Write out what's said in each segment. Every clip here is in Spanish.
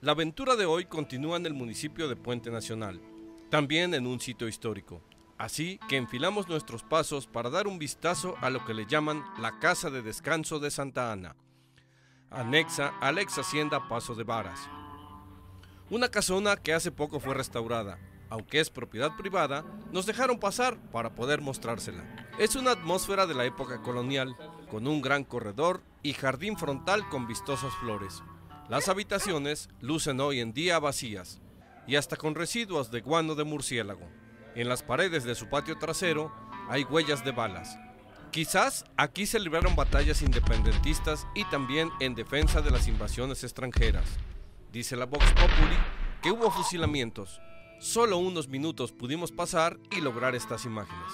La aventura de hoy continúa en el municipio de Puente Nacional, también en un sitio histórico. Así que enfilamos nuestros pasos para dar un vistazo a lo que le llaman la Casa de Descanso de Santa Ana, anexa a la ex hacienda Paso de Varas. Una casona que hace poco fue restaurada, aunque es propiedad privada, nos dejaron pasar para poder mostrársela. Es una atmósfera de la época colonial, con un gran corredor y jardín frontal con vistosas flores. Las habitaciones lucen hoy en día vacías y hasta con residuos de guano de murciélago. En las paredes de su patio trasero hay huellas de balas. Quizás aquí se libraron batallas independentistas y también en defensa de las invasiones extranjeras. Dice la Vox Populi que hubo fusilamientos. Solo unos minutos pudimos pasar y lograr estas imágenes.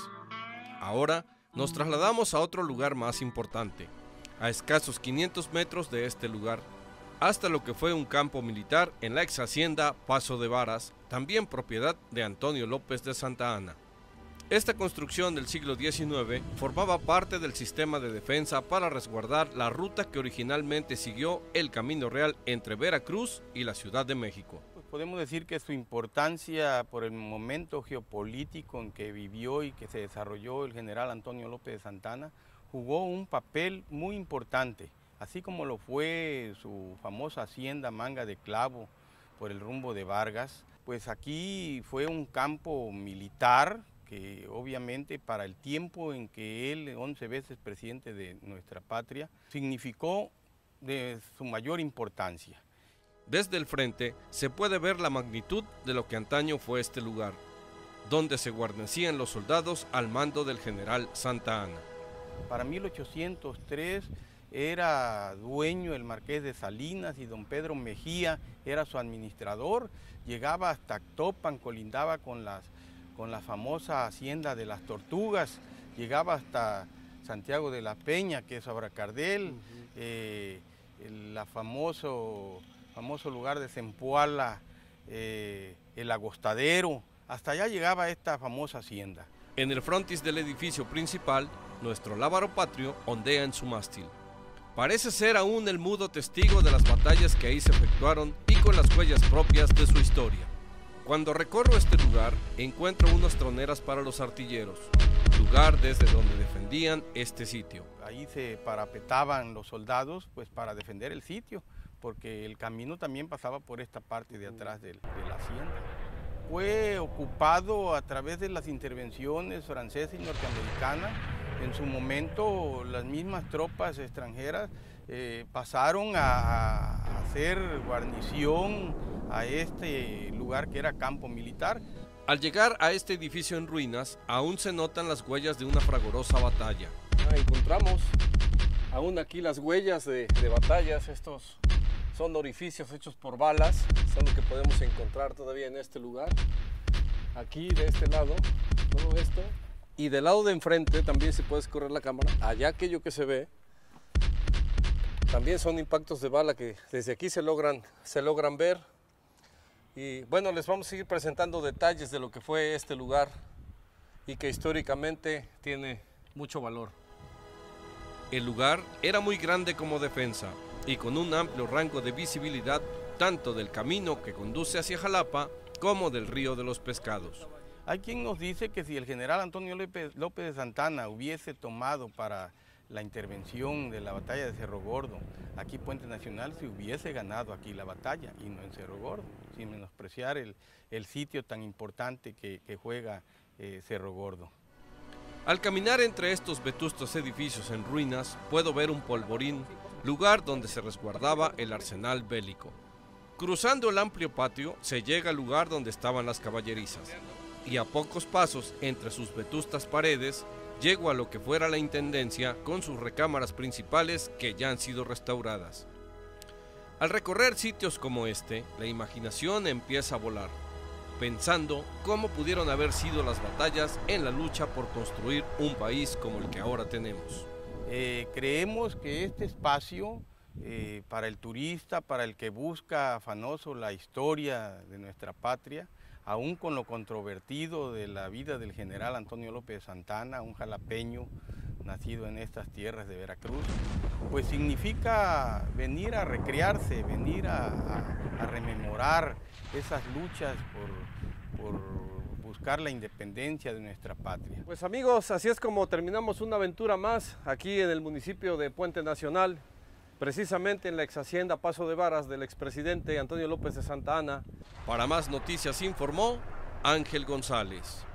Ahora nos trasladamos a otro lugar más importante, a escasos 500 metros de este lugar hasta lo que fue un campo militar en la ex hacienda Paso de Varas, también propiedad de Antonio López de Santa Ana. Esta construcción del siglo XIX formaba parte del sistema de defensa para resguardar la ruta que originalmente siguió el Camino Real entre Veracruz y la Ciudad de México. Podemos decir que su importancia por el momento geopolítico en que vivió y que se desarrolló el general Antonio López de Santana jugó un papel muy importante así como lo fue su famosa hacienda Manga de Clavo por el rumbo de Vargas, pues aquí fue un campo militar que obviamente para el tiempo en que él, 11 veces presidente de nuestra patria, significó de su mayor importancia. Desde el frente se puede ver la magnitud de lo que antaño fue este lugar, donde se guarnecían los soldados al mando del general Santa Ana. Para 1803 era dueño el marqués de Salinas y don Pedro Mejía era su administrador, llegaba hasta Topan, colindaba con, las, con la famosa hacienda de las tortugas, llegaba hasta Santiago de la Peña, que es Abracardel, eh, el famoso, famoso lugar de Zempoala, eh, el Agostadero, hasta allá llegaba esta famosa hacienda. En el frontis del edificio principal, nuestro lábaro patrio ondea en su mástil. Parece ser aún el mudo testigo de las batallas que ahí se efectuaron y con las huellas propias de su historia. Cuando recorro este lugar, encuentro unas troneras para los artilleros, lugar desde donde defendían este sitio. Ahí se parapetaban los soldados pues para defender el sitio, porque el camino también pasaba por esta parte de atrás de, de la hacienda. Fue ocupado a través de las intervenciones francesas y norteamericanas en su momento las mismas tropas extranjeras eh, pasaron a, hacer guarnición a este lugar que era campo militar. Al llegar a este edificio en ruinas, aún se notan las huellas de una fragorosa batalla. Ah, encontramos aún aquí las huellas de, de batallas, estos son orificios hechos por balas, son lo que podemos encontrar todavía en este lugar. Aquí de este lado, todo esto y del lado de enfrente también se puede escorrer la cámara, allá aquello que se ve, también son impactos de bala que desde aquí se logran, se logran ver. Y bueno, les vamos a seguir presentando detalles de lo que fue este lugar y que históricamente tiene mucho valor. El lugar era muy grande como defensa y con un amplio rango de visibilidad tanto del camino que conduce hacia Jalapa como del río de los pescados. Hay quien nos dice que si el general Antonio López, de Santana hubiese tomado para la intervención de la batalla de Cerro Gordo, aquí Puente Nacional se hubiese ganado aquí la batalla y no en Cerro Gordo, sin menospreciar el, sitio tan importante que, juega eh, Cerro Gordo. Al caminar entre estos vetustos edificios en ruinas, puedo ver un polvorín, lugar donde se resguardaba el arsenal bélico. Cruzando el amplio patio, se llega al lugar donde estaban las caballerizas y a pocos pasos entre sus vetustas paredes llego a lo que fuera la intendencia con sus recámaras principales que ya han sido restauradas. Al recorrer sitios como este, la imaginación empieza a volar, pensando cómo pudieron haber sido las batallas en la lucha por construir un país como el que ahora tenemos. Eh, creemos que este espacio eh, para el turista, para el que busca afanoso la historia de nuestra patria, aún con lo controvertido de la vida del general Antonio López Santana, un jalapeño nacido en estas tierras de Veracruz, pues significa venir a recrearse, venir a, rememorar esas luchas por, por buscar la independencia de nuestra patria. Pues amigos, así es como terminamos una aventura más aquí en el municipio de Puente Nacional, precisamente en la ex hacienda Paso de Varas del expresidente Antonio López de Santa Ana. Para más noticias informó Ángel González.